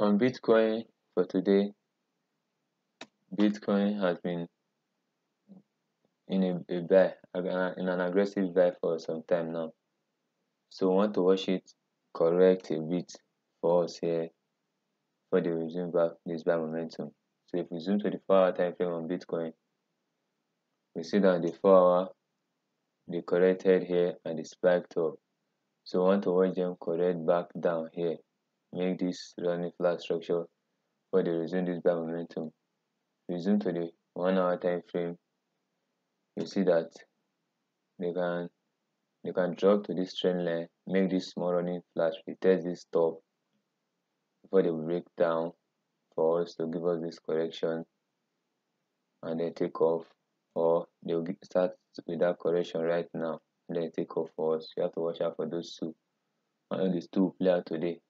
on Bitcoin for today, Bitcoin has been in a, a buy, in an aggressive buy for some time now. So we want to watch it correct a bit for us here for the resume back this buy momentum. So if we zoom to the 4 hour time frame on Bitcoin, we see that the 4 hour they corrected here and they spiked up. So we want to watch them correct back down here. Make this running flat structure for the resume this buy momentum. Resume to the one hour time frame. You see that they can they can drop to this trend line, make this small running flat, retest this top before they break down for us to give us this correction and then take off or they'll start with that correction right now and then take off for us. You have to watch out for those two. One of these two play out today.